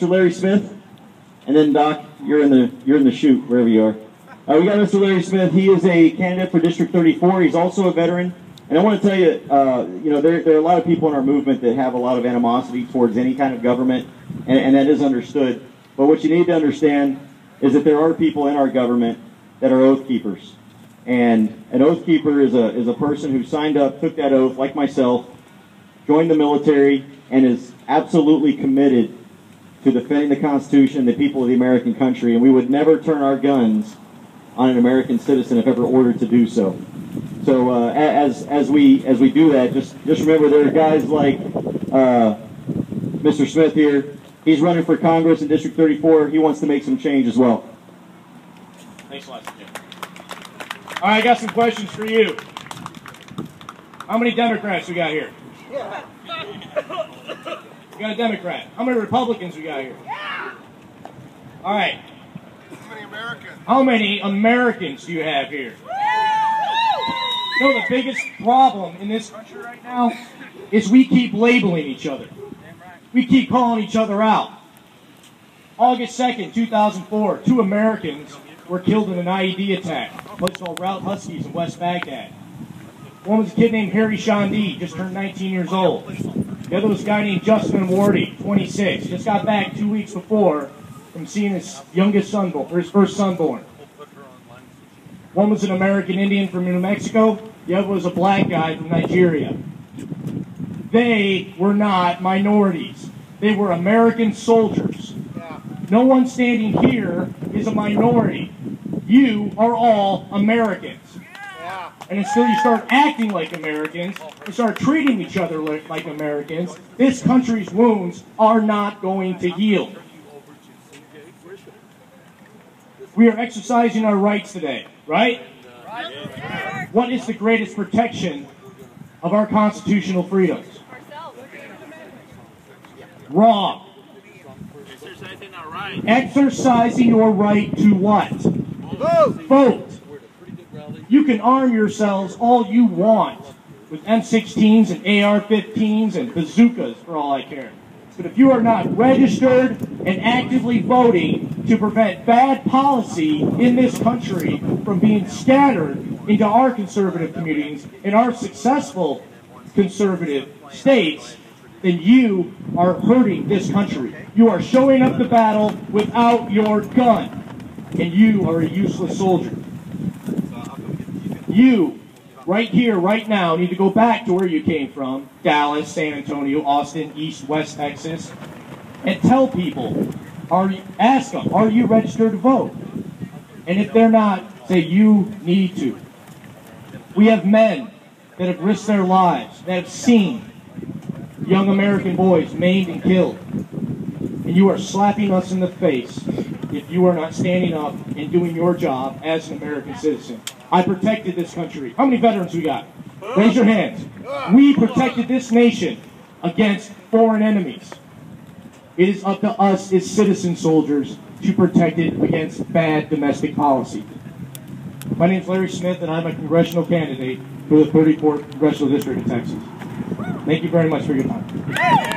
Mr. Larry Smith, and then Doc, you're in the you're in the chute wherever you are. Uh, we got Mr. Larry Smith. He is a candidate for District 34. He's also a veteran, and I want to tell you, uh, you know, there, there are a lot of people in our movement that have a lot of animosity towards any kind of government, and, and that is understood. But what you need to understand is that there are people in our government that are oath keepers, and an oath keeper is a is a person who signed up, took that oath, like myself, joined the military, and is absolutely committed to defending the Constitution and the people of the American country, and we would never turn our guns on an American citizen if ever ordered to do so. So uh, as as we as we do that, just just remember there are guys like uh, Mr. Smith here. He's running for Congress in District 34. He wants to make some change as well. Thanks a lot, Jim. All right, I got some questions for you. How many Democrats we got here? We got a Democrat. How many Republicans we got here? All right. How many Americans? How many Americans do you have here? You know the biggest problem in this country right now is we keep labeling each other. We keep calling each other out. August 2nd, 2004, two Americans were killed in an IED attack, a place called Route Huskies in West Baghdad. One was a kid named Harry Shondee, just turned 19 years old. The other was a guy named Justin Wardy, 26. Just got back two weeks before from seeing his youngest son, or his first son born. One was an American Indian from New Mexico. The other was a black guy from Nigeria. They were not minorities. They were American soldiers. No one standing here is a minority. You are all Americans. Yeah. And until you start acting like Americans and start treating each other like, like Americans, this country's wounds are not going to heal. We are exercising our rights today, right? What is the greatest protection of our constitutional freedoms? Wrong. Exercising our right. Exercising your right to what? Vote. Vote. You can arm yourselves all you want with M16s and AR-15s and bazookas for all I care. But if you are not registered and actively voting to prevent bad policy in this country from being scattered into our conservative communities in our successful conservative states, then you are hurting this country. You are showing up to battle without your gun, and you are a useless soldier. You, right here, right now, need to go back to where you came from Dallas, San Antonio, Austin, East, West Texas and tell people, are you, ask them, are you registered to vote? And if they're not, say you need to. We have men that have risked their lives, that have seen young American boys maimed and killed. And you are slapping us in the face if you are not standing up and doing your job as an American citizen. I protected this country. How many veterans we got? Raise your hands. We protected this nation against foreign enemies. It is up to us as citizen soldiers to protect it against bad domestic policy. My name is Larry Smith, and I'm a congressional candidate for the 34th Congressional District of Texas. Thank you very much for your time.